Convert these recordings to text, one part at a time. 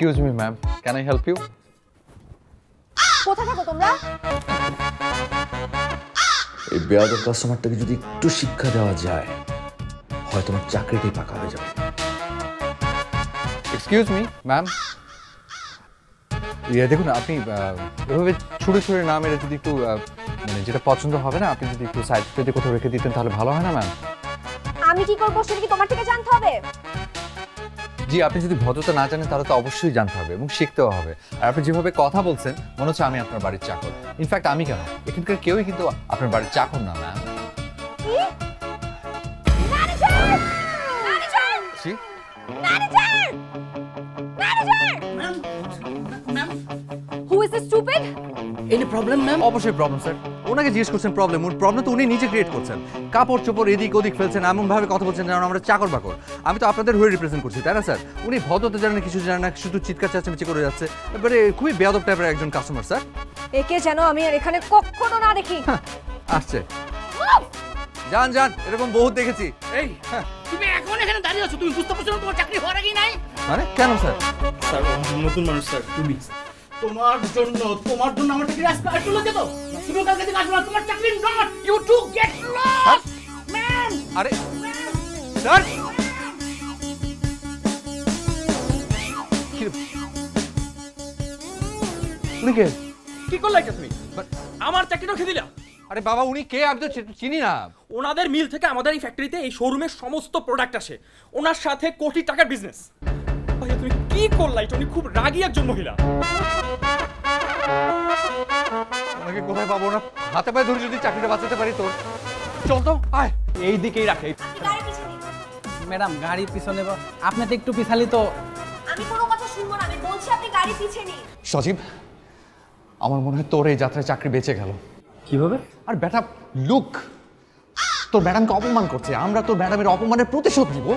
Excuse me ma'am can I help you কোথায় থাকো তোমরা? এই বেয়াদব কাস্টমারটাকে যদি একটু শিক্ষা দেওয়া যায় হয়তো আমার চাকরিটাই পাকা হয়ে যাবে। এক্সকিউজ মি ম্যাম ইয়ে দেখুন আপনি আহ, এভাবে ছুড়ে ছুড়ে না মেরে যদি একটু আহ, মানে যেটা পছন্দ হবে না আপনি যদি একটু সাইড পেতে কোথাও রেখে দিতেন তাহলে ভালো হয় না ম্যাম আমি কি করব সেটা কি তোমার থেকে জানতে হবে? জি আপনি যদি ভদ্রতা না জানেন তাহলে তো অবশ্যই জানতে হবে এবং শিখতেও হবে। আর আপনি যেভাবে কথা বলছেন মনে হচ্ছে আমি আপনার বাড়ির চাকর। ইনফ্যাক্ট আমি কেন? এখানকার কেউই কিন্তু আপনার বাড়ির চাকর না ম্যাম কি? Manager manager ji any problem ma'am অবশ্যই প্রবলেম স্যার ওনাকে জিজ্ঞেস করছেন প্রবলেম ওর প্রবলেম তো উনি নিজে ক্রিয়েট করছেন। কাপড় চোপড় এদিক ওদিক ফেলছেন এমন ভাবে কথা বলছেন যেন আমরা চাকর বাকর। আমি তো আপনাদের হয়ে রিপ্রেজেন্ট করছি তাই না স্যার উনি ভদ্রতা জানেন না কিছু জানেন না শুধু চিৎকার চাচামেচি করে যাচ্ছে। এবারে খুবই বেয়াদব টাইপের একজন কাস্টমার স্যার একে যেন আমি আর এখানে কখনো না দেখি। আসছে। যান যান এরকম বহুত দেখেছি। এই তুমি এখন এখানে দাঁড়িয়ে আছো তুমি বুঝতে পারছ না তোমার চাকরি হওয়ার আগেই নাই? মানে কেন স্যার স্যার নতুন মানুষ স্যার তুমি। তোমার জন্য তোমার জন্য আমার চাকরি আজকে আর চলে যেত তুমি কালকে থেকে আসবে তোমার চাকরি not you to get lost ma'am আরে স্যার উনি কে? কি করলে এটা তুমি? আমার চাকরি রেখে দিলা। আরে বাবা উনি কে? আমি তো চিনি না। ওনাদের মিল থেকে আমাদের এই ফ্যাক্টরিতে এই শোরুমের সমস্ত প্রোডাক্ট আসে। ওনার সাথে কোটি টাকার বিজনেস ভাইয়া তুমি কি করলা? এটা উনি খুব রাগী একজন মহিলা। ওনাকে কোথায় পাবো না? হাতে পায়ে ধরে যদি চাকরিটা বাঁচাতে পারি তোর। চল তো আয়। এই দিকেই রাখে। ম্যাডাম গাড়ির পিছনে আপনি তো একটু পিছালি তো। আমি কোনো কথা শুনব না আমি বলছি আপনি গাড়ি পিছে সজীব আমার মনে হয় তোর এই যাত্রায় চাকরি বেঁচে গেল। কীভাবে? আর বেটা লুক। তোর ম্যাডামকে অপমান করছে। আমরা তোর ম্যাডামের অপমানের প্রতিশোধ নিব।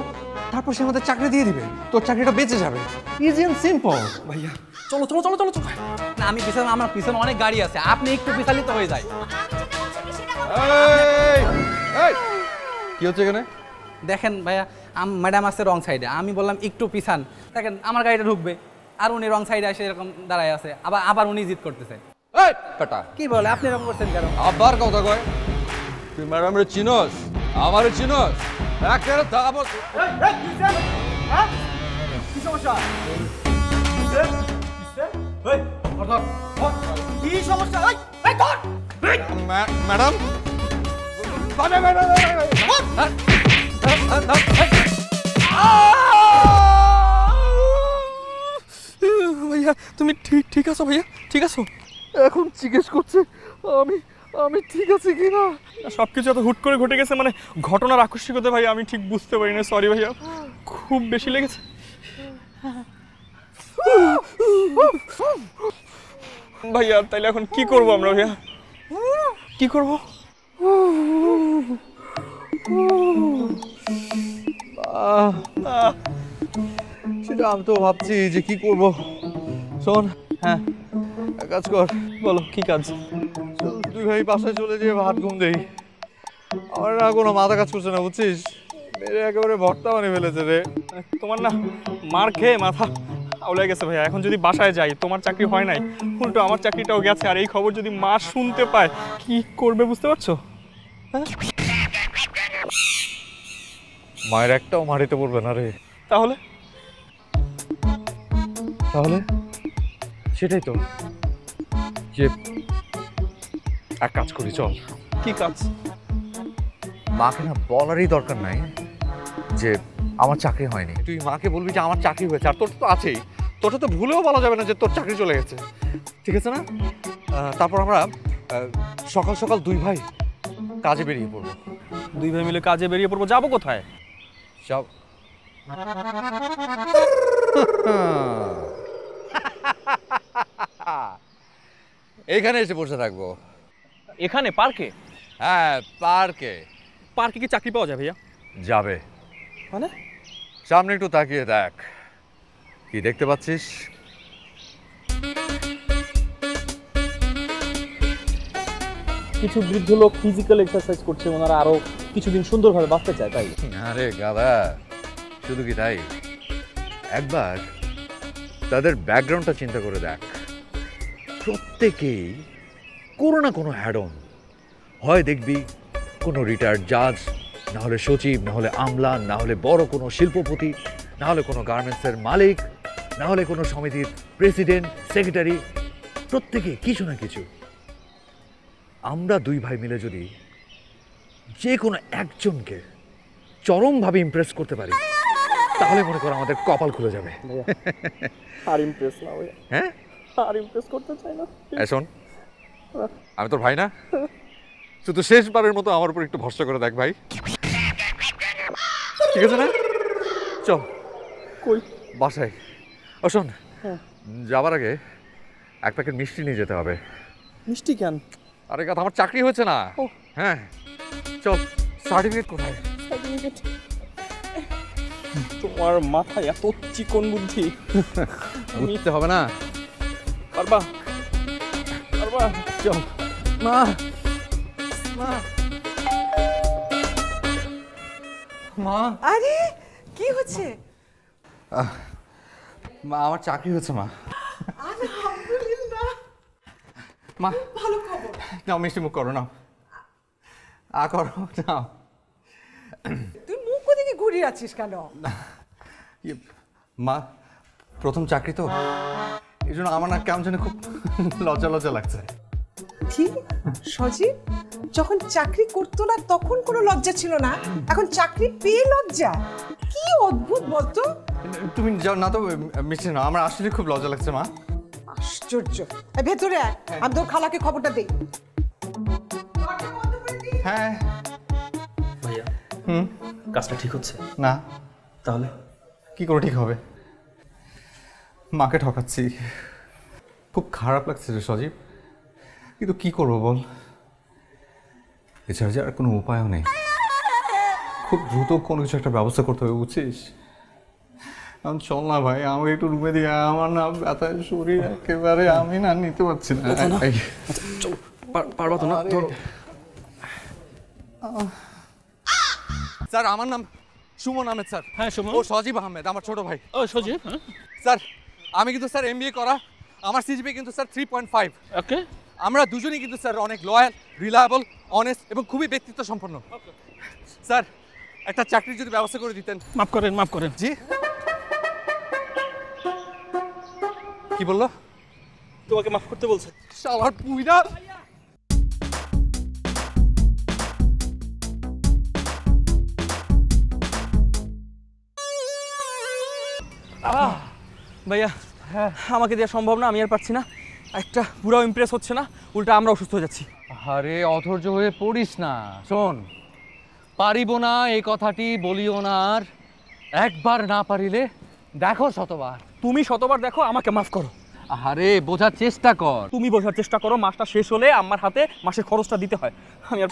তারপর সে আমাদের চাকরি দিয়ে দিবে। তোর চাকরিটা বেঁচে যাবে। ইজি এন্ড সিম্পল ভাইয়া চলো চলো চলো চলো চলো। না আমি পিছনে আমার পিছনে অনেক গাড়ি আছে। আপনি একটু পিছালি তো হয়ে যায় কি হচ্ছে এখানে? দেখেন ভাইয়া আম- ম্যাডাম আছে রং সাইডে। আমি বললাম একটু পিছান। দেখেন আমার গাড়িটা ঢুকবে। আর উনি রং সাইডে এসে এরকম দাঁড়ায় আছে। আবার আবার উনি জিত করতেছে। এই কাটা। কি বলে আপনি এরকম করছেন কেন? আবার কথা কয়। তুই ম্যাডামের চিনস? আমারে চিনস? একেবারে দাবো কি সমস্যা? এই, এই ধর! এই, ম্যাডাম? ভাইয়া তুমি ঠিক ঠিক আছো ভাইয়া? ঠিক আছো? এখন জিজ্ঞেস করছে আমি আমি ঠিক আছি কি না সব কিছু এত হুট করে ঘটে গেছে মানে ঘটনার আকস্মিকতা ভাই আমি ঠিক বুঝতে পারি না সরি ভাইয়া। খুব বেশি লেগেছে। ভাইয়া তাইলে এখন কি করব আমরা ভাইয়া? কি করব? সেটা আমি তো ভাবছি যে কি করব। শোন হ্যাঁ। এক কাজ কর। বলো কি কাজ? তুই ভাই বাসায় চলে যেয়ে ভাত ঘুম দেই। আমার না কোনো মাথা কাজ করছে না বুঝছিস? মেরে একেবারে ভর্তা বানিয়ে ফেলেছে রে। তোমার না মার খেয়ে মাথা আউলে গেছে ভাইয়া এখন যদি বাসায় যাই তোমার চাকরি হয় নাই উল্টো আমার চাকরিটাও গেছে আর এই খবর যদি মা শুনতে পায় কি করবে বুঝতে পারছ? মায়ের একটাও মারিতে পড়বে না রে। তাহলে? তাহলে? সেটাই তো। যে এক কাজ করি চল। কি কাজ? মাকে না বলারই দরকার নাই যে আমার চাকরি হয়নি। তুই মাকে বলবি যে আমার চাকরি হয়েছে আর তোর তো আছেই। তোরটা তো ভুলেও বলা যাবে না যে তোর চাকরি চলে গেছে। ঠিক আছে না? তারপর আমরা সকাল সকাল দুই ভাই কাজে বেরিয়ে পড়ব। দুই ভাই মিলে কাজে বেরিয়ে পড়ব যাব কোথায়? সব এখানে এসে বসে থাকব। এখানে পার্কে? হ্যাঁ পার্কে। পার্কে কি চাকরি পাওয়া যায় ভাইয়া? যাবে। মানে? সামনে একটু তাকিয়ে দেখ। কি দেখতে পাচ্ছিস? কিছু বৃদ্ধ লোক ফিজিক্যাল এক্সারসাইজ করছে ওনারা আরও কিছুদিন সুন্দরভাবে বাঁচতে চায় তাই? আরে গাদা শুধু কি তাই? একবার তাদের ব্যাকগ্রাউন্ডটা চিন্তা করে দেখ। প্রত্যেকেই কোনো না কোনো হ্যাডন হয় দেখবি কোনো রিটায়ার্ড জাজ না হলে সচিব না হলে আমলা না হলে বড় কোনো শিল্পপতি না হলে কোনো গার্মেন্টসের মালিক না হলে কোনো সমিতির প্রেসিডেন্ট সেক্রেটারি প্রত্যেকে কিছু না কিছু। আমরা দুই ভাই মিলে যদি যে কোনো একজনকে চরমভাবে ইমপ্রেস করতে পারি তাহলে মনে করো আমাদের কপাল খুলে যাবে। আর ইমপ্রেস না হ্যাঁ? আর ইমপ্রেস করতে চাই না। শোন আমি তোর ভাই না? শুধু শেষবারের মতো আমার উপর একটু ভরসা করে দেখ ভাই। ঠিক আছে না? চল। কই? বাসায়। ও শোন। যাবার আগে এক প্যাকেট মিষ্টি নিয়ে যেতে হবে। মিষ্টি কেন? আরে কথা আমার চাকরি হয়েছে না। ও। হ্যাঁ। চল সার্টিফিকেট কোথায়? তোমার মাথায় এত চিকন বুদ্ধি। বুঝতে হবে না। পারবা? পারবা? চল। মা। মা। আরে কি হচ্ছে? মা আমার চাকরি হয়েছে মা। মা। ভালো খবর। নাও মিষ্টি মুখ করো নাও। আ করো নাও। তুই মুখ কোদিকে ঘুরিয়ে আছিস কেন? ইয়ে, মা প্রথম চাকরি তো। এই জন্য আমার না কেমন যেন খুব লজ্জা লজ্জা লাগছে। কি সজীব যখন চাকরি করতো না তখন কোনো লজ্জা ছিল না। এখন চাকরি পেয়ে লজ্জা। কি অদ্ভুত বলতো? তুমি যাও না তো মিষ্টি না আমার আসলে খুব লজ্জা লাগছে মা। আশ্চর্য। এই ভেতরে আয়। আমি তোর খালাকে খবরটা দেই। হ্যাঁ। ভাইয়া হুম? কাজটা ঠিক হচ্ছে? না। তাহলে? কি করে ঠিক হবে? মাকে ঠকাচ্ছি। খুব খারাপ লাগছে রে সজীব। কিন্তু কি করব বল? এছাড়া যে আর কোনো উপায়ও নেই। খুব দ্রুত কোনো কিছু একটা ব্যবস্থা করতে হবে বুঝছিস? এখন চল না ভাই আমাকে একটু রুমে দিয়ে আমার না ব্যথায় শরীর একেবারে আমি না নিতে পারছি না। পারবা তো না? স্যার আমার নাম সুমন আহমেদ স্যার। হ্যাঁ সুমন। ও সজীব আহমেদ আমার ছোট ভাই। ও সজীব হ্যাঁ। স্যার আমি কিন্তু স্যার এমবিএ করা। আমার সিজিপি কিন্তু sir three point five okay আমরা দুজনেই কিন্তু স্যার অনেক লয়াল রিলায়েবল অনেস্ট এবং খুবই ব্যক্তিত্ব সম্পন্ন স্যার একটা চাকরির যদি ব্যবস্থা করে দিতেন। মাফ করেন মাফ করেন। জি। কি বলল? তোমাকে মাফ করতে বলছে। শালার পুইরা ভাইয়া হ্যাঁ আমাকে দেওয়া সম্ভব না আমি আর পারছি না। একটা পুরাও ইমপ্রেস হচ্ছে না উল্টা আমরা অসুস্থ হয়ে যাচ্ছি। আরে অধৈর্য হয়ে পড়িস না। শোন। পারিব না এই কথাটি বলিও না আর। একবার না পারিলে দেখো শতবার। তুমি শতবার দেখো আমাকে মাফ করো। আরে বোঝার চেষ্টা কর। তুমি বোঝার চেষ্টা করো মাসটা শেষ হলে আমার হাতে মাসের খরচটা দিতে হয়। আমি আর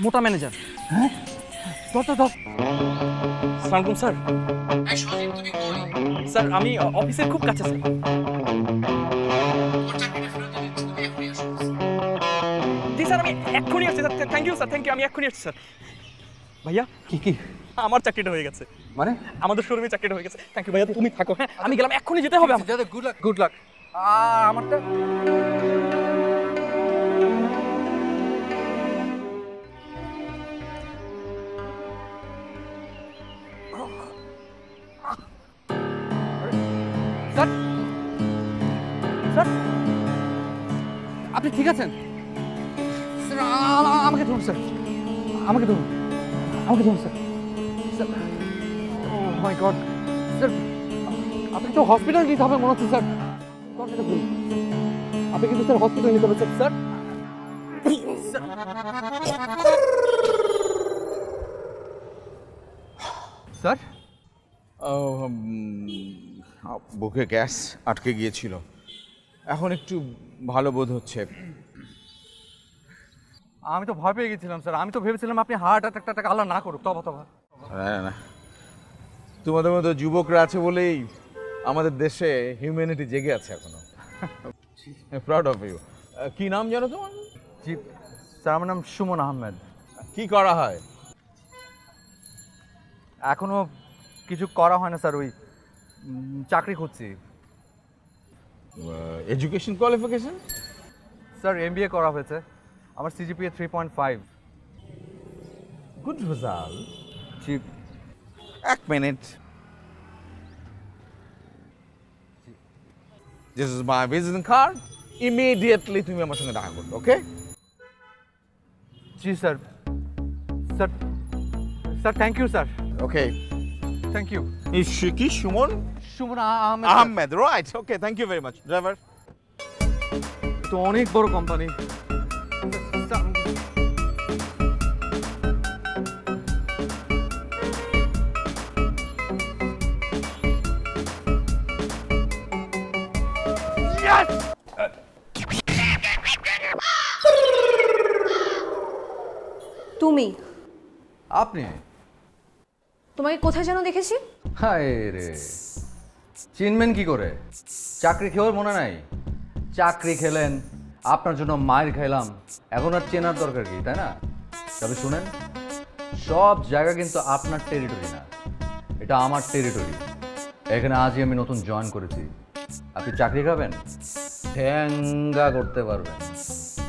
মোটা ম্যানেজার হ্যাঁ? ধর স্যার। স্যার আমি অফিসের খুব কাছে স্যার। জি স্যার আমি এক্ষুনি আসছি sir. Thank you sir thank you আমি এক্ষুনি আসছি স্যার। ভাইয়া কি কি? আমার চাকরিটা হয়ে গেছে। মানে? আমাদের শোরুমে চাকরিটা হয়ে গেছে। থ্যাংক ইউ ভাইয়া তুমি থাকো হ্যাঁ? আমি গেলাম এক্ষুনি যেতে হবে আমার গুড লাক গুড লাক আমারটা আপনি ঠিক আছেন? স্যার আমাকে ধরুন, স্যার। আমাকে ধরুন। আমাকে ধরুন, sir. Sir, oh my god. Sir, আপনি তো হসপিটাল নিতে হবে মনে হচ্ছে, স্যার। আপনি কিন্তু, স্যার, হসপিটাল নিতে হবে, স্যার। স্যার বুকে গ্যাস আটকে গিয়েছিল। এখন একটু ভালো বোধ হচ্ছে। আমি তো ভয় পেয়ে গেছিলাম স্যার। আমি তো ভেবেছিলাম আপনি হার্ট অ্যাটাক ট্যাটাক আল্লাহ না করুক তবা তবা। না না। তোমাদের মতো যুবকরা আছে বলেই আমাদের দেশে হিউম্যানিটি জেগে আছে এখনও। প্রাউড অফ ইউ কি নাম জানো তোমার? জি স্যার আমার নাম সুমন আহমেদ। কি করা হয়? এখনও কিছু করা হয় না স্যার ওই চাকরি খুঁজছি। এডুকেশন কোয়ালিফিকেশন স্যার এম করা হয়েছে। আমার CGPA three point five good result জি এক minute this is my visiting card immediately তুমি আমার সঙ্গে দেখা করবে okay G sir sir sir thank you sir okay thank you কি Suman? Suman Ahmed. Ahmed right okay thank you very much driver তো অনেক বড় কোম্পানি তুমি? আপনি? তোমাকে কোথায় যেন দেখেছি? হায় রে। চিনবেন কি করে? চাকরি খেয়েও মনে নাই? চাকরি খেলেন, আপনার জন্য মায়ের খাইলাম। এখন আর চেনার দরকার কি, তাই না? তবে শুনেন, সব জায়গা কিন্তু আপনার টেরিটরি না। এটা আমার টেরিটরি এখানে আজই আমি নতুন জয়েন করেছি। আপনি চাকরি খাবেন? ঠ্যাঙ্গা করতে পারবেন।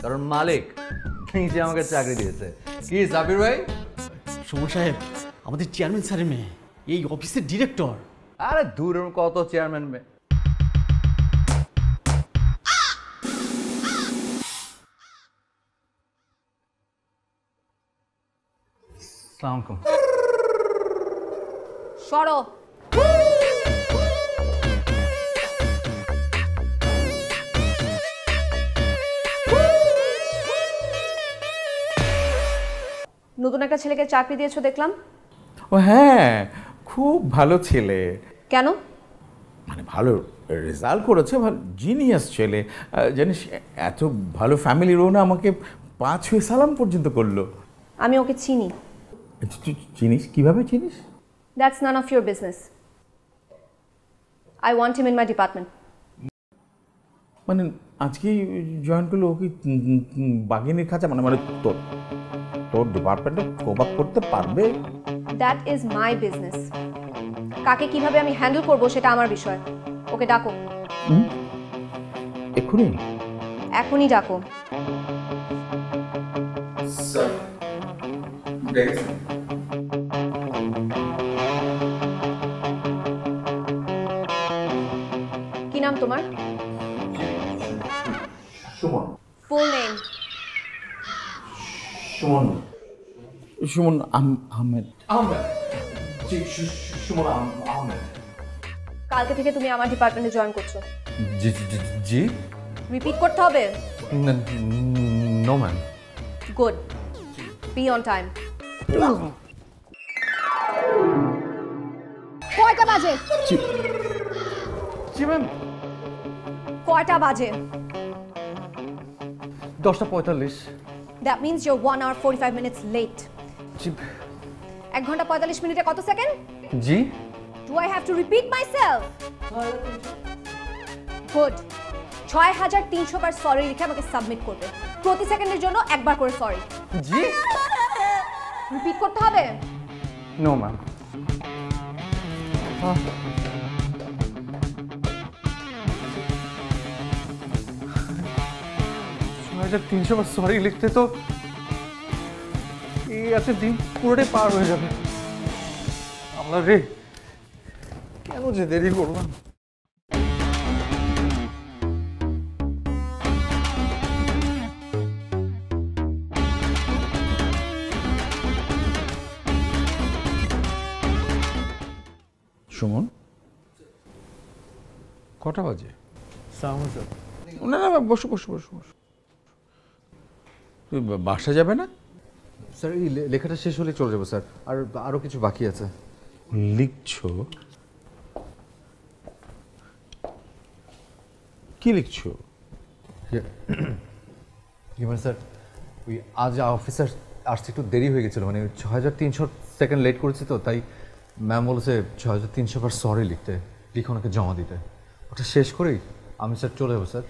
কারণ মালিক নিজে আমাকে চাকরি দিয়েছে। কি সাবির ভাই? সুমন সাহেব, আমাদের চেয়ারম্যান স্যারের মেয়ে, এই অফিসের ডিরেক্টর আরে দূরের কত চেয়ারম্যান মে সরো। নতুন একটা ছেলেকে চাকরি দিয়েছ দেখলাম? ও হ্যাঁ খুব ভালো ছেলে। কেন? মানে ভালো রেজাল্ট করেছে ভালো জিনিয়াস ছেলে। জানিস এত ভালো ফ্যামিলির ও না আমাকে পাঁচ ছয় সালাম পর্যন্ত করল। আমি ওকে চিনি। চিনিস? কীভাবে চিনিস? That's none of your business I want him in my department মানে আজকেই জয়েন করল ও কি বাঘিনীর খাঁচা? মানে মানে তোর তোর ডিপার্টমেন্টে কোপ করতে পারবে? দ্যাট ইজ মাই বিজনেস কাকে কীভাবে আমি হ্যান্ডেল করব সেটা আমার বিষয়। ওকে ডাকো। এক্ষুনি? এখনই ডাকো। কি নাম তোমার? Suman. Full name Suman Ahmed. Ahmed. Suman Ahmed. কালকে থেকে তুমি আমার ডিপার্টমেন্টে জয়েন করছ। জি জি জি রিপিট করতে হবে? No ma'am good be on time কয়টা বাজে? জি ম্যাম কয়টা বাজে? দশটা পঁয়তাল্লিশ। That means your one hour forty five minutes late জি এক ঘণ্টা পঁয়তাল্লিশ মিনিটে কত second? G. Do I have to repeat myself good ছয় হাজার তিনশো বার সরি লিখে আমাকে সাবমিট করবে। প্রতি সেকেন্ডের জন্য একবার করে সরি জি। রিপিট করতে হবে? নো ম্যাম ছয় হাজার তিনশো বার সরি লিখতে তো এই আছে দিন পুরোটাই পার হয়ে যাবে। আমরা রে কেন যে দেরি করলাম সুমন? কটা বাজে? না না বসো বসো বসো বসো। তুই বাসা যাবে না? স্যার এই লেখাটা শেষ হলে চলে যাব স্যার। আর আরও কিছু বাকি আছে। লিখছো? কি লিখছো? মানে স্যার ওই আজ অফিসার আসতে একটু দেরি হয়ে গেছিল মানে ছ হাজার তিনশো সেকেন্ড লেট করেছি তো তাই ম্যাম বলেছে ছ হাজার তিনশো বার সরি লিখতে লিখে ওনাকে জমা দিতে। ওটা শেষ করেই আমি স্যার চলে যাব স্যার।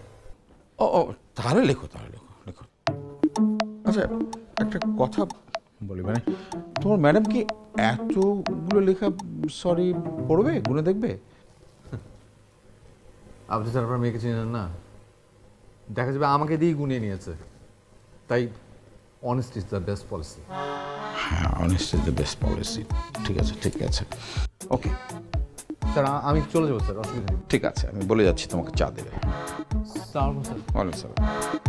ও ও তাহলে লেখো তাহলে লেখো লেখো। আচ্ছা একটা কথা বলি মানে তোমার ম্যাডাম কি এতগুলো লেখা সরি পড়বে গুনে দেখবে? আপনি স্যার আপনার মেয়েকে চিনেন না। দেখা যাবে আমাকে দিয়েই গুনিয়ে নিয়েছে। তাই honest is the best policy হ্যাঁ honest is the best policy ঠিক আছে ঠিক আছে। ওকে স্যার আমি চলে যাব স্যার অসুবিধা নেই। ঠিক আছে আমি বলে যাচ্ছি তোমাকে চা দেবে। Sir sir. ওয়ালাইকুম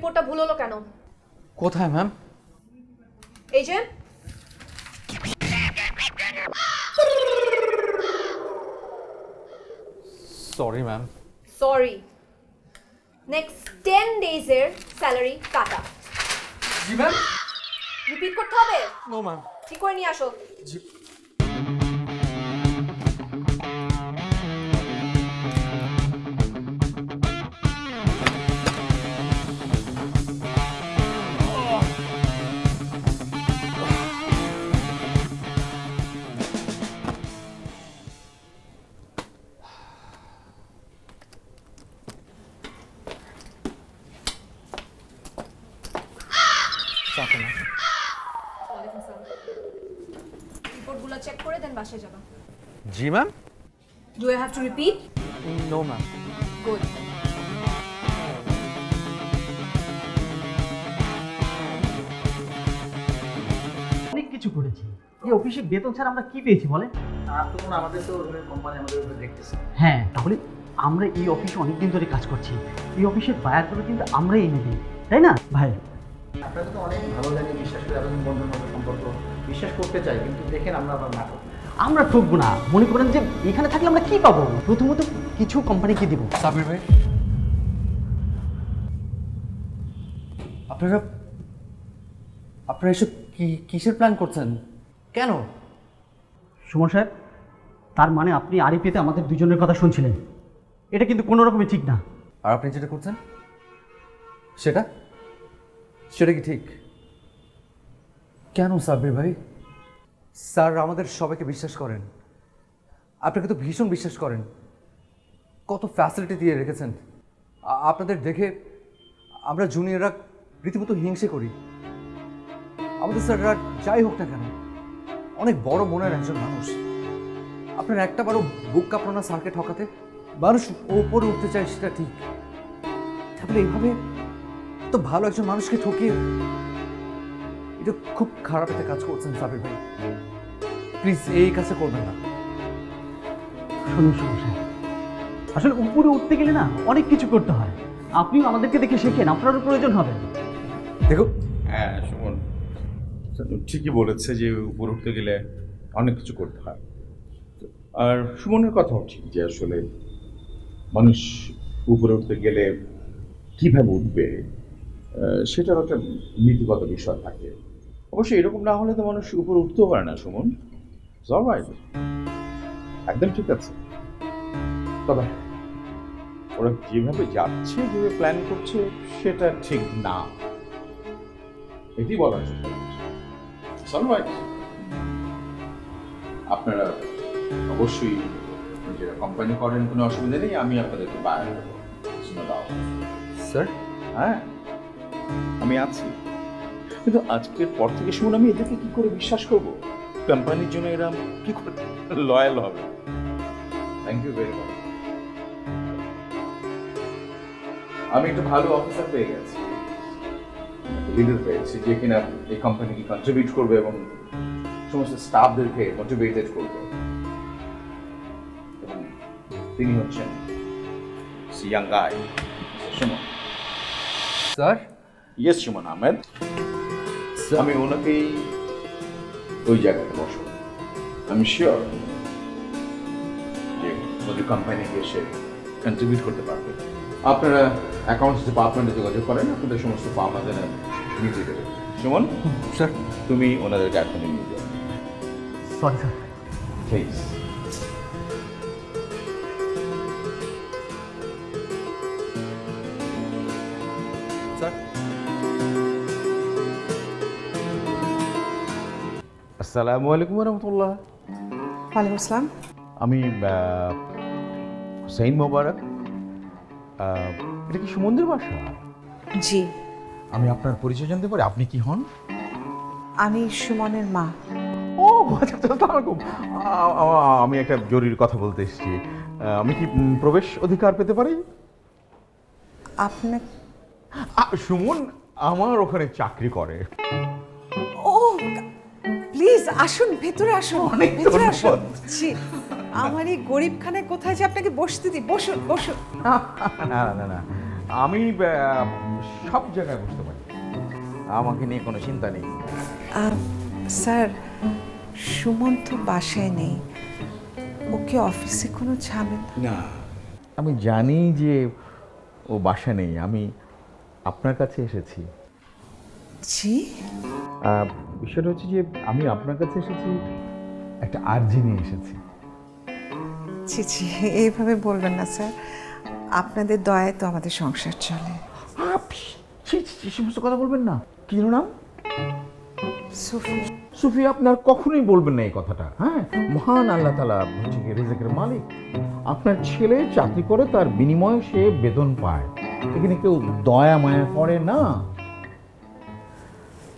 রিপোর্টটা ভুল হলো কেন? কোথায় ম্যাম এই যে। Sorry ma'am sorry next ten ডেজের salary কাটা। জি ম্যাম রিপিট করতে হবে? নো ম্যাম ঠিক করে নিয়ে আসো। রিপোর্টগুলো জি ma'am do I have to repeat no ma'am good অনেক কিছু করেছি। এই অফিসে বেতন ছাড়া আমরা কি পেয়েছি বলে আর তো আমাদের তো কোম্পানি আমাদের উপরে দেখতেছে হ্যাঁ তাহলে আমরা এই অফিসে অনেকদিন ধরে কাজ করছি। এই অফিসের বায়ারগুলো কিন্তু আমরাই এনে দিই তাই না? ভাই। আপনাকে তো অনেক ভালো জানি বিশ্বাস করে এতদিন বন্ধুর মতো সম্পর্ক। বিশ্বাস করতে চাই কিন্তু দেখেন আমরা আবার না করি। আমরা ঠকবো না। মনে করেন যে এখানে থাকলে আমরা কি পাবো? প্রথমত কিছু কোম্পানিকে দিব? সাবির ভাই। আপনারা আপনারা এসব কি কিসের প্ল্যান করছেন? কেন? সুমন সাহেব তার মানে আপনি আরিফিতে আমাদের দুজনের কথা শুনছিলেন। এটা কিন্তু কোনো রকমই ঠিক না। আর আপনি যেটা করছেন সেটা? সেটা কি ঠিক? কেন সাব্বির ভাই? স্যার, আমাদের সবাইকে বিশ্বাস করেন। আপনাকে তো ভীষণ বিশ্বাস করেন। কত ফ্যাসিলিটি দিয়ে রেখেছেন। আপনাদের দেখে আমরা জুনিয়ররা রীতিমতো হিংসে করি। আমাদের স্যাররা যাই হোক না কেন, অনেক বড় মনের একজন মানুষ। আপনার একটা বারো বুক কাঁপলো না স্যারকে ঠকাতে? মানুষ ওপরে উঠতে চায়, সেটা ঠিক। তাহলে এইভাবে তো ভালো একজন মানুষকে ঠকিয়ে এটা খুব খারাপ একটা কাজ করছেন সাবির ভাই। প্লিজ এই কাজটা করবেন না। শুনুন আসলে উপরে উঠতে গেলে না অনেক কিছু করতে হয়। আপনিও আমাদেরকে দেখে শেখেন আপনারও প্রয়োজন হবে। দেখো। হ্যাঁ সুমন ঠিকই বলেছে যে উপরে উঠতে গেলে অনেক কিছু করতে হয়। আর সুমনের কথাও ঠিক যে আসলে মানুষ উপরে উঠতে গেলে কীভাবে উঠবে সেটার একটা নীতিগত বিষয় থাকে। অবশ্যই এরকম না হলে তো মানুষ উপরে উঠতেও পারে না সুমন। একদম ঠিক আছে। তবে ওরা যেভাবে যাচ্ছে যেভাবে প্ল্যান করছে সেটা ঠিক না। এটি বলার চেষ্টা করছি আপনারা অবশ্যই নিজেরা কোম্পানি করেন কোনো অসুবিধা নেই। আমি আপনাদেরকে বাইরে দেবো। স্যার হ্যাঁ। আমি আছি। কিন্তু আজকের পর থেকে শুনুন আমি এদেরকে কি করে বিশ্বাস করব? কোম্পানির জন্য এরা কি করে লয়াল হবে? থ্যাংক ইউ ভেরি মাচ আমি একটা ভালো অফিসার পেয়ে গেছি। লিডার পেয়েছি যে কিনা এই কোম্পানিকে কন্ট্রিবিউট করবে এবং সমস্ত স্টাফদেরকে মোটিভেটেড করবে। তিনি হচ্ছেন young guy Suman sir yes Suman Ahmed আমি ওনাকেই ওই জায়গাতে বসবো। আমি শিওর যে ওদের কোম্পানিকে এসে কন্ট্রিবিউট করতে পারবে। আপনারা অ্যাকাউন্টস ডিপার্টমেন্টে যোগাযোগ করেন আপনাদের সমস্ত ফার্ম আছে নিজে দেবে সুমন স্যার। তুমি ওনাদেরকে এখনই নিয়ে যাও। সরি স্যার প্লিজ আসসালামু আলাইকুম রহমতুল্লাহ ওয়ালাইকুম আসসালাম। আমি হুসাইন মোবারক। এটা কি সুমন্দির বাসা জি। আমি আপনার পরিচয় জানতে পারি। আপনি কি হন? আমি সুমনের মা। ও আচ্ছা আচ্ছা আমি একটা জরুরি কথা বলতে এসেছি। আমি কি প্রবেশ অধিকার পেতে পারি? আপনি সুমন আমার ওখানে চাকরি করে। প্লিজ আসুন ভেতরে আসুন অনেক ভেতরে আসুন। আমার এই গরিবখানায় কোথায় যে আপনাকে বসতে দিই? বসুন বসুন। না না না আমি সব জায়গায় বসতে পারি। আমাকে নিয়ে কোনো চিন্তা নেই। স্যার সুমন তো বাসায় নেই। ওকে অফিসে কোনো ঝামেলা? না। আমি জানি যে ও বাসা নেই। আমি আপনার কাছে এসেছি। জি বিষয়টা হচ্ছে যে আমি আপনার কাছে এসেছি একটা আর্জি নিয়ে এসেছি। জি জি এইভাবে বলবেন না স্যার। আপনাদের দয়ায় তো আমাদের সংসার চলে। ছি, ছি, ছি, সমস্ত কথা বলবেন না। কি নাম? সুফি। সুফি আপনার কখনোই বলবেন না এই কথাটা হ্যাঁ? মহান আল্লাহ তালা হচ্ছে রেজেকের মালিক। আপনার ছেলে চাকরি করে তার বিনিময়ে সে বেতন পায়। এখানে কেউ দয়া মায়া করে না।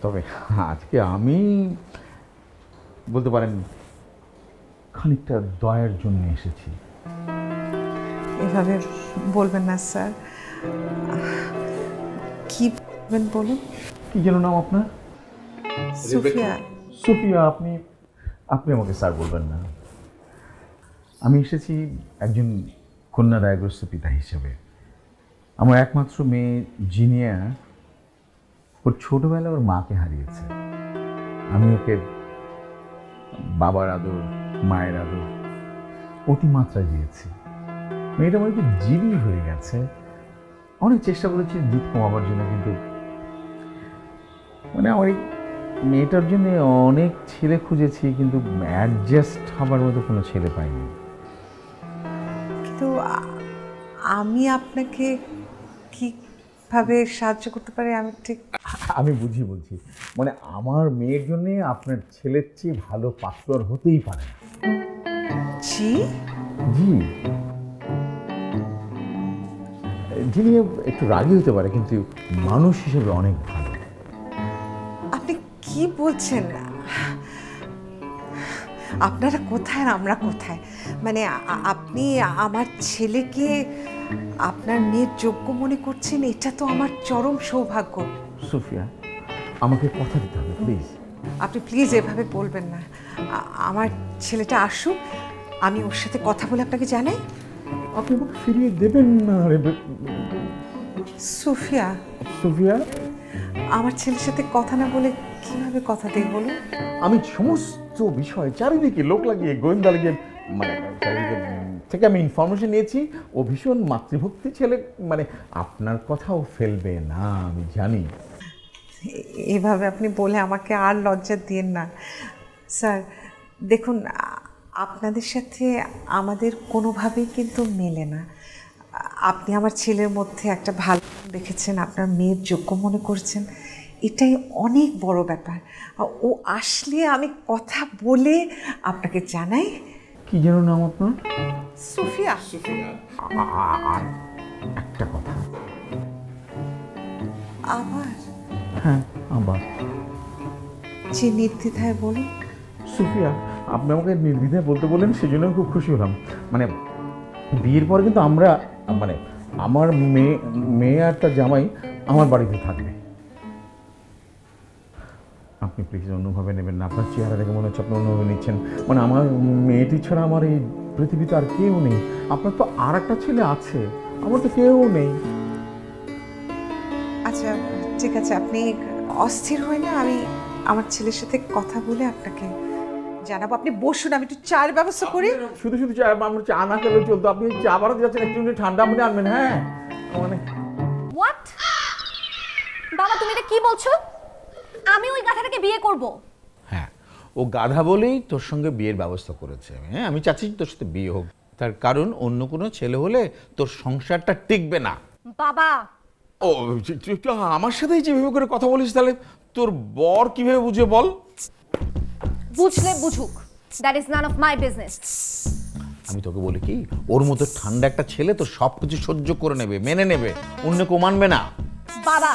তবে আজকে আমি বলতে পারেন খানিকটা দয়ার জন্য এসেছি। এভাবে বলবেন না স্যার। কি বলবেন বলুন? কি যেন নাম আপনার? সুফিয়া। সুফিয়া আপনি আপনি আমাকে স্যার বলবেন না। আমি এসেছি একজন কন্যা দায়গ্রস্ত পিতা হিসেবে। আমার একমাত্র মেয়ে জিনিয়া ওর ছোটবেলায় ওর মাকে হারিয়েছে। আমি ওকে বাবার আদর, মায়ের আদর অতিমাত্রায় দিয়েছি। মেয়েটা আমার একটু জীবী হয়ে গেছে। অনেক চেষ্টা করেছি জিত কমাবার জন্য, কিন্তু মানে আমার এই মেয়েটার জন্য অনেক ছেলে খুঁজেছি, কিন্তু অ্যাডজাস্ট হবার মতো কোনো ছেলে পাইনি। কিন্তু আমি আপনাকে কীভাবে সাহায্য করতে পারি আমি ঠিক আমি বুঝি বলছি মানে আমার মেয়ের জন্য আপনার ছেলের চেয়ে ভালো পাত্র হতেই পারে জি? জি। যিনি একটু রাগী হতে পারে কিন্তু মানুষ হিসেবে অনেক ভালো। আপনি কি বলছেন? আপনারা কোথায় আর আমরা কোথায়? মানে আপনি আমার ছেলেকে আপনার মেয়ের যোগ্য মনে করছেন এটা তো আমার চরম সৌভাগ্য। সুফিয়া আমাকে কথা দিতে হবে প্লিজ আপনি প্লিজ এভাবে বলবেন না। আমার ছেলেটা আসুক আমি ওর সাথে কথা বলে আপনাকে জানাই। আপনি আমাকে ফিরিয়ে দেবেন না রে সুফিয়া। সুফিয়া? আমার ছেলের সাথে কথা না বলে কীভাবে কথা দেই বলুন? আমি সমস্ত বিষয় চারিদিকে লোক লাগিয়ে গোয়েন্দা লাগিয়ে মানে থেকে আমি ইনফরমেশন নিয়েছি, ও ভীষণ মাতৃভক্তি ছেলে মানে আপনার কথাও ফেলবে না, আমি জানি। এভাবে আপনি বলে আমাকে আর লজ্জা দিন না। স্যার, দেখুন, আপনাদের সাথে আমাদের কোনোভাবেই কিন্তু মেলে না। আপনি আমার ছেলের মধ্যে একটা ভালো দেখেছেন, আপনার মেয়ের যোগ্য মনে করছেন, এটাই অনেক বড় ব্যাপার। ও আসলে আমি কথা বলে আপনাকে জানাই কি যেন নাম আপনার? সুফিয়া। আর একটা কথা। আবার হ্যাঁ আবার যে নির্দ্বিধায় বলুন। সুফিয়া আপনি আমাকে নির্দ্বিধায় বলতে বললেন সেজন্য খুব খুশি হলাম। মানে বিয়ের পর কিন্তু আমরা মানে আমার মেয়ে মেয়ে আর তার জামাই আমার বাড়িতে থাকবে। আপনি প্লিজ অন্যভাবে নেবেন না। আপনার চেহারা দেখে মনে হচ্ছে আপনি অন্যভাবে নিচ্ছেন। মানে আমার মেয়েটি ছাড়া আমার এই পৃথিবীতে আর কেউ নেই। আপনার তো আর একটা ছেলে আছে। আমার তো কেউ নেই। আচ্ছা ঠিক আছে। আপনি অস্থির হয়ে না আমি আমার ছেলের সাথে কথা বলে আপনাকে জানাব। আপনি বসুন আমি একটু চার ব্যবস্থা করি। শুধু শুধু চা আমরা চা না খেলেও চলতো। আপনি চা বানাতে যাচ্ছেন একটু একটু ঠান্ডা মনে আনবেন হ্যাঁ? মানে হোয়াট বাবা তুমি এটা কি বলছো? আমি ওই গাধাটাকে বিয়ে করব। হ্যাঁ ও গাধা বলেই তোর সঙ্গে বিয়ের ব্যবস্থা করেছে। হ্যাঁ আমি চাচ্ছি তোর সাথে বিয়ে হোক। তার কারণ অন্য কোনো ছেলে হলে তোর সংসারটা টিকবে না। বাবা! ও আমার সাথেই যেভাবে করে কথা বলিস তাহলে তোর বর কীভাবে বুঝে বল? বুঝলে বুঝুক। That is none of my business আমি তোকে বলি কি ওর মতো ঠান্ডা একটা ছেলে তো সব কিছু সহ্য করে নেবে মেনে নেবে অন্য কেউ মানবে না। বাবা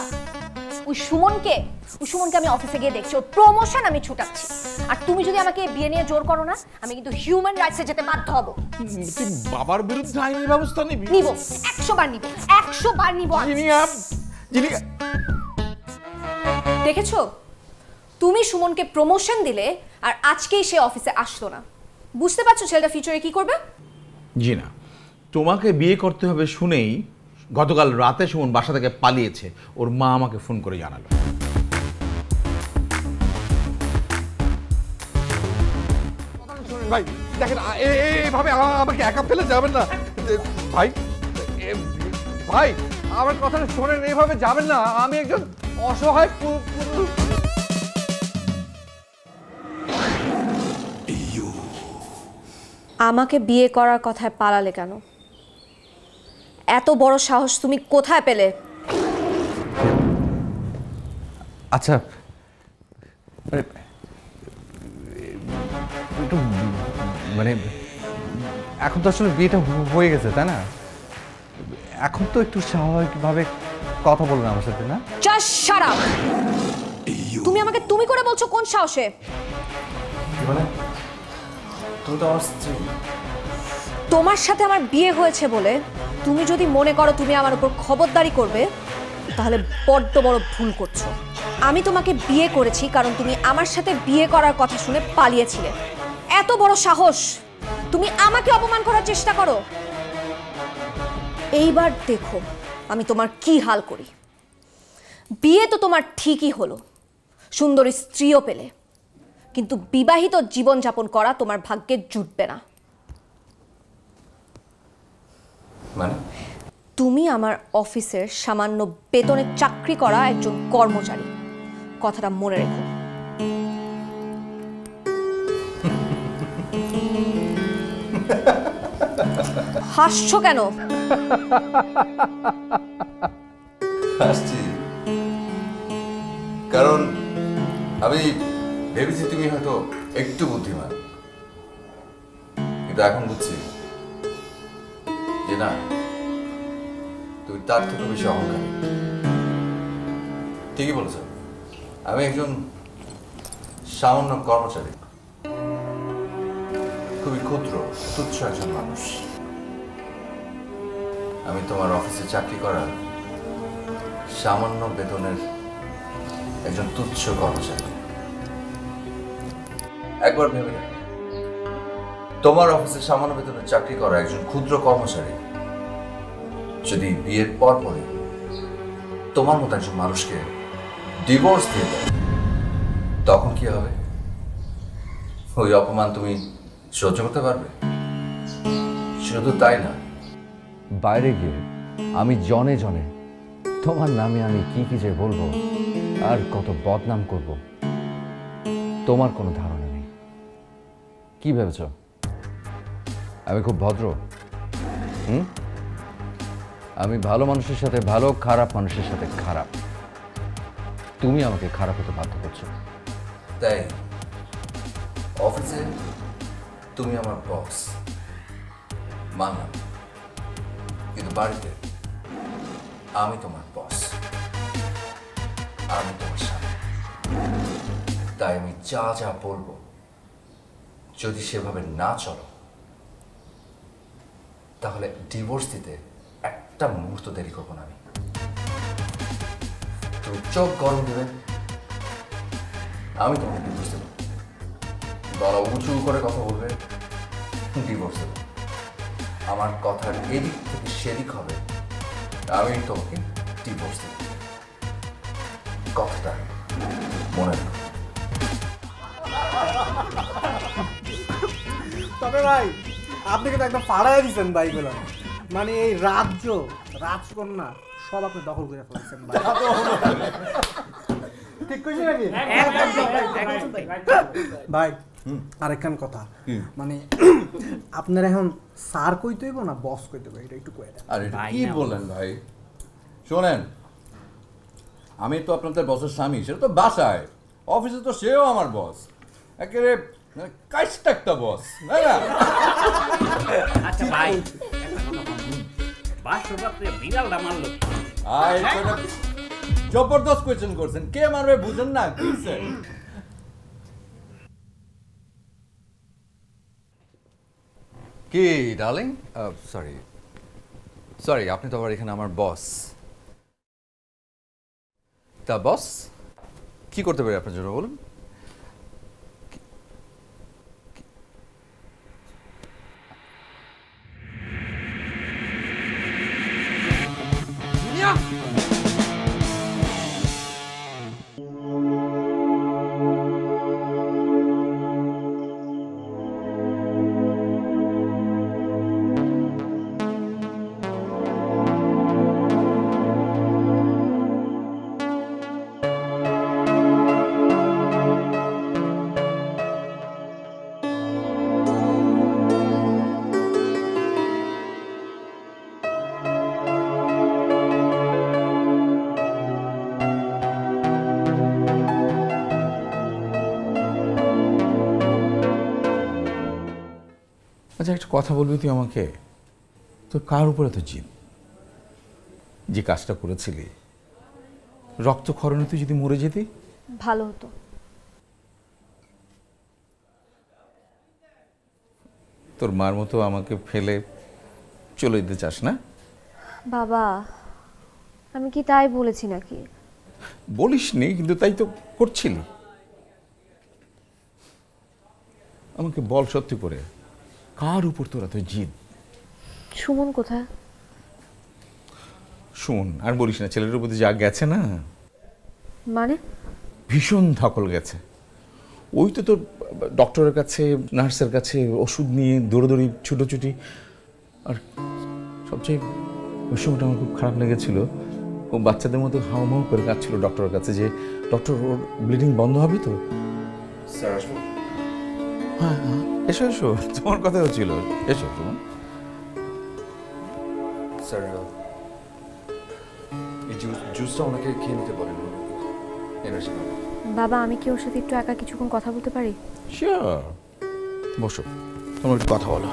ওই সুমনকে ওই সুমনকে আমি অফিসে গিয়ে দেখছি। ওর প্রমোশন আমি ছুটাচ্ছি। আর তুমি যদি আমাকে বিয়ে নিয়ে জোর করো না আমি কিন্তু হিউম্যান রাইটসে যেতে বাধ্য হব। তুই বাবার বিরুদ্ধে আইনি ব্যবস্থা নিবি? নিব। একশো বার নিব। একশো বার নিব আমি। যিনি দেখেছ? তুমি সুমনকে প্রমোশন দিলে আর আজকেই সে অফিসে আসলো না। বুঝতে পারছ ছেলেটা ফিউচারে কি করবে? জি না। তোমাকে বিয়ে করতে হবে শুনেই গতকাল রাতে সুমন বাসা থেকে পালিয়েছে। ওর মা আমাকে ফোন করে জানালো। ভাই দেখেন এইভাবে আমাকে একা ফেলে যাবেন না। ভাই ভাই আমার কথাটা শোনেন এইভাবে যাবেন না। আমি একজন অসহায় আমাকে বিয়ে করার কথায় পালালে কেন? এত বড় সাহস তুমি কোথায় পেলে? আচ্ছা মানে একটু মানে এখন তো আসলে বিয়েটা হয়ে গেছে তাই না? এখন তো একটু স্বাভাবিকভাবে কথা বলবেন আমার সাথে না? তুমি আমাকে তুমি করে বলছো কোন সাহসে? মানে তোমার সাথে আমার বিয়ে হয়েছে বলে তুমি যদি মনে করো তুমি আমার উপর খবরদারি করবে, তাহলে বড্ড বড় ভুল করছ। আমি তোমাকে বিয়ে করেছি কারণ তুমি আমার সাথে বিয়ে করার কথা শুনে পালিয়েছিলে। এত বড় সাহস! তুমি আমাকে অপমান করার চেষ্টা করো! এইবার দেখো আমি তোমার কি হাল করি। বিয়ে তো তোমার ঠিকই হলো। সুন্দরী স্ত্রীও পেলে। কিন্তু বিবাহিত জীবনযাপন করা তোমার ভাগ্যে জুটবে না। মানে? তুমি আমার অফিসের সামান্য বেতনে চাকরি করা একজন কর্মচারী। কথাটা মনে রেখো। হাসছো কেন? আসছি কারণ আমি ভেবেছি তুমি হয়তো একটু বুদ্ধিমান। কিন্তু এখন বুঝছি। যে না, তুমি তার থেকে বেশি অহংকারী। ঠিকই বলেছ। আমি একজন সামান্য কর্মচারী। খুবই ক্ষুদ্র, তুচ্ছ একজন মানুষ। আমি তোমার অফিসে চাকরি করা সামান্য বেতনের একজন তুচ্ছ কর্মচারী। একবার ভেবে তোমার অফিসে সামান্য বেতনের চাকরি করা একজন ক্ষুদ্র কর্মচারী। যদি বিয়ের পর পরে তোমার মতো একজন মানুষকে ডিভোর্স দিয়ে দেয়, তখন কি হবে? ওই অপমান তুমি সহ্য করতে পারবে? শুধু তাই না? বাইরে গিয়ে আমি জনে জনে তোমার নামে আমি কি কি যে বলব আর কত বদনাম করব, তোমার কোনো ধারণা নেই। কি ভেবেছ? আমি খুব ভদ্র। হুম? আমি ভালো মানুষের সাথে ভালো, খারাপ মানুষের সাথে খারাপ। তুমি আমাকে খারাপ হতে বাধ্য করছ। তাই? অফিসে? তুমি আমার বস মানলাম। কিন্তু বাড়িতে? আমি তোমার বস আমি তোমার স্বামী। তাই আমি যা যা বলব, যদি সেভাবে না চলো তাহলে ডিভোর্স দিতে একটা মুহূর্ত দেরি করব না আমি। চোখ গরম দেবে আমি তোমাকে ডিভোর্স দেবো। গলা উঁচু করে কথা বলবে। ডিভোর্স দেবো। আমার কথার এদিক থেকে সেদিক হবে। আমি তোমাকে ডিভোর্স দেবো। কথাটা মনে রাখো। তবে ভাই আপনি কিন্তু একদম ফাড়াই দিচ্ছেন ভাই ভাইগুলো মানে এই রাজ্য রাজকন্যা সব আপনি দখল করে ফেলছেন ভাই। ঠিক কইছি নাকি? ভাই আরেকখান কথা। মানে আপনার এখন স্যার কইতে হইব না বস কইতে হইব? এটা একটু কয়ে দেন। আর কি বললেন ভাই? শোনেন আমি তো আপনাদের বসের স্বামী সেটা তো বাসায়। অফিসে তো সেও আমার বস। একেবারে বস না না? আচ্ছা ভাই। বাসর বিড়ালটা মারলো। আই জবরদস্ত কোয়েশ্চেন করছেন। কে মারবে বুঝেন না কি ডার্লিং সরি সরি আপনি তো আবার এখানে আমার বস তা বস কি করতে পারি আপনার জন্য বলুন? কথা বলবি তুই আমাকে? তোর কার উপরে তো জিদ যে কাজটা করেছিলি। রক্তক্ষরণে তুই যদি মরে যেতি? ভালো হতো। তোর মার মতো আমাকে ফেলে চলে যেতে চাস না? বাবা আমি কি তাই বলেছি নাকি? বলিস নি কিন্তু তাই তো করছিলি। আমাকে বল সত্যি করে। কার উপর তোরা? তো জিদ। সুমন কোথায়? শোন আর বলিস না ছেলেটার প্রতি যা গেছে না? মানে? ভীষণ ধকল গেছে। ওই তো তোর ডক্টরের কাছে নার্সের কাছে ওষুধ নিয়ে দৌড়োদৌড়ি ছুটোছুটি। আর সবচেয়ে ওই সময়টা আমার খুব খারাপ লেগেছিল। ও বাচ্চাদের মতো হাউমাউ করে কাঁদছিল ডক্টরের কাছে যে ডক্টর ওর ব্লিডিং বন্ধ হবে তো? স্যার আসব। হ্যাঁ হ্যাঁ এসো এসো। তোমার কথা হচ্ছিল এসো তোমার স্যার এই জুস জুসটা ওনাকে খেয়ে নিতে বলেন। এনার্জি বাবা আমি কি ওর সাথে একটু একা কিছুক্ষণ কথা বলতে পারি? শিওর বসো। তোমার একটু কথা বলো।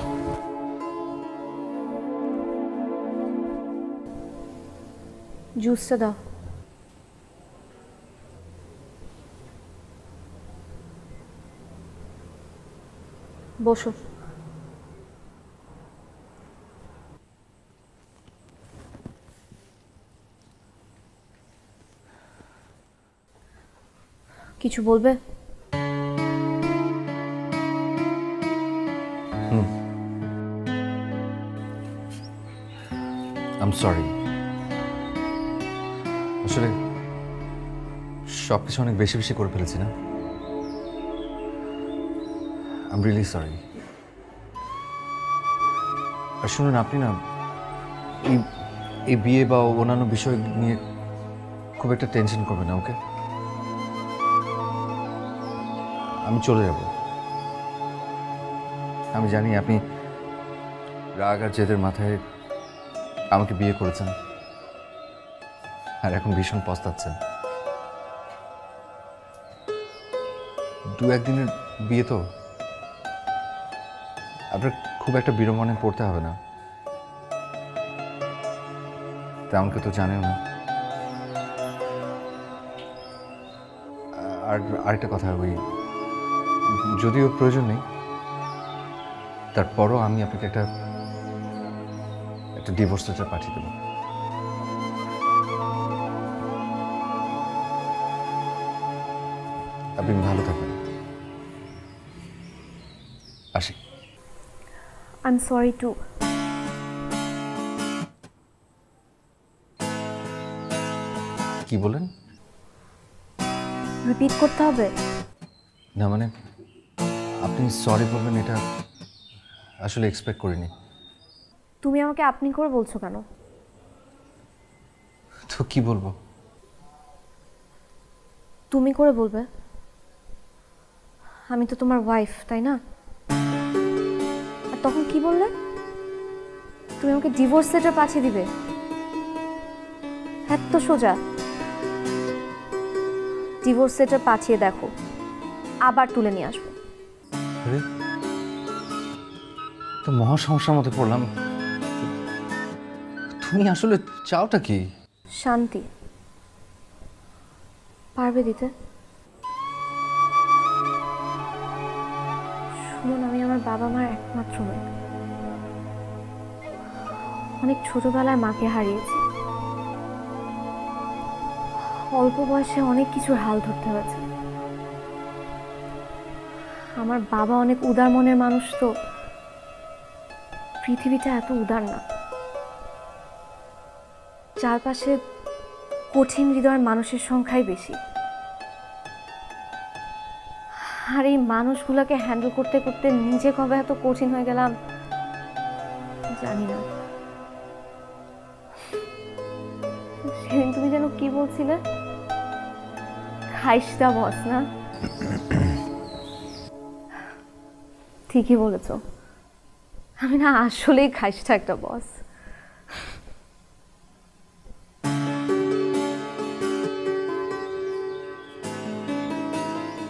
জুসটা দাও। বসো। কিছু বলবে? আম সরি আসলে সব কিছু অনেক বেশি বেশি করে ফেলেছি না? আম রিয়েলি সরি আর শুনুন, আপনি না এই এই বিয়ে বা অন্যান্য বিষয় নিয়ে খুব একটা টেনশন করবেন না ওকে আমি চলে যাব। আমি জানি আপনি রাগ আর জেদের মাথায় আমাকে বিয়ে করেছেন। আর এখন ভীষণ পস্তাচ্ছেন। দু একদিনের বিয়ে তো আপনার খুব একটা বিড়ম্বনে পড়তে হবে না। তেমন কেউ তো জানেও না। আর আরেকটা কথা ওই, যদিও প্রয়োজন নেই, তারপরও আমি আপনাকে একটা একটা ডিভোর্স লেটার পাঠিয়ে দেবো। আপনি ভালো এম সরি টু কি বলেন রিপিট করতে হবে? না মানে আপনি সরি বলবেন এটা আসলে এক্সপেক্ট করিনি। তুমি আমাকে আপনি করে বলছো কেন? তো কি বলব? তুমি করে বলবে। আমি তো তোমার ওয়াইফ তাই না? তখন কি বললে? তুমি আমাকে ডিভোর্স লেটার পাঠিয়ে দিবে। এত সোজা। ডিভোর্স লেটার পাঠিয়ে দেখো। আবার তুলে নিয়ে আসব। তো মহা সমস্যার মধ্যে পড়লাম। তুমি আসলে চাওটা কি? শান্তি। পারবে দিতে? বাবা মার একমাত্র মেয়ে। অনেক ছোটবেলায় মাকে হারিয়েছি। অল্প বয়সে অনেক কিছুর হাল ধরতে হয়েছে। আমার বাবা অনেক উদার মনের মানুষ তো। পৃথিবীটা এত উদার না। চারপাশে কঠিন হৃদয়ের মানুষের সংখ্যাই বেশি। আর এই মানুষগুলোকে হ্যান্ডেল করতে করতে নিজে কবে এত কঠিন হয়ে গেলাম? জানি না। সেদিন তুমি যেন কি বলছিলে? খাইসটা বস, না? ঠিকই বলেছ। আমি না আসলেই খাইসটা একটা বস।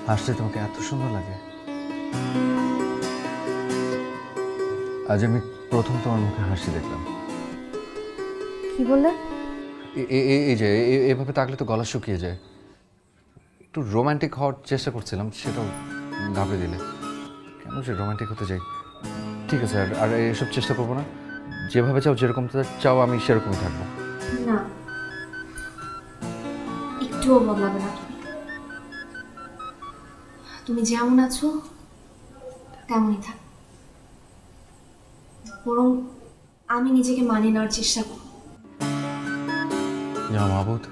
হাসতে তোমাকে এত সুন্দর লাগে। আজ আমি প্রথম তোমার মুখে হাসি দেখলাম। কি বললে? এই যে এভাবে তাকলে তো গলা শুকিয়ে যায়। একটু রোমান্টিক হওয়ার চেষ্টা করছিলাম সেটাও ঘাবড়ে দিলে। কেন যে রোমান্টিক হতে যাই ঠিক আছে আর আর এসব চেষ্টা করব না। যেভাবে চাও যেরকম চাও আমি সেরকমই থাকব। না। একটুও বদলাবে না। তুমি যেমন আছো তেমনই থাক। বরং আমি নিজেকে মানিয়ে নেওয়ার চেষ্টা করব। জানো মাহবুদ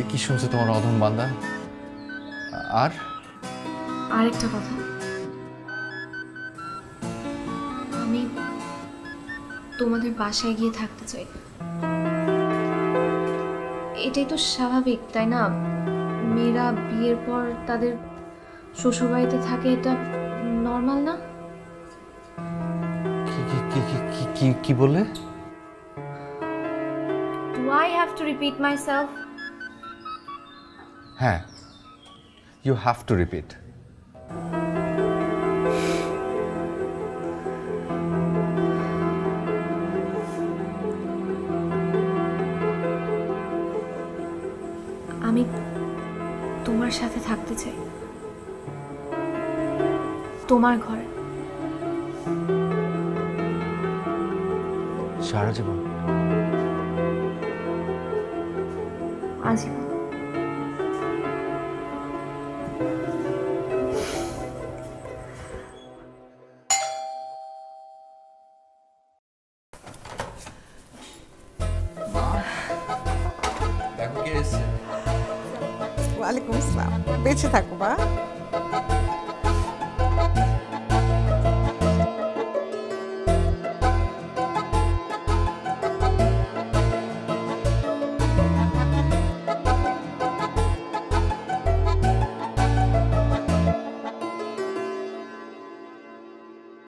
এ কি শুনছে তোমার অধম বান্দা? আর? আরেকটা কথা। আমি তোমাদের বাসায় গিয়ে থাকতে চাই। এটাই তো স্বাভাবিক তাই না? মেয়েরা বিয়ের পর তাদের শ্বশুরবাড়িতে থাকে এটা নর্মাল না? কি কি বললে? Do I have to repeat myself হ্যাঁ। ইউ হ্যাভ টু রিপিট তোমার ঘরে। সারা জীবন।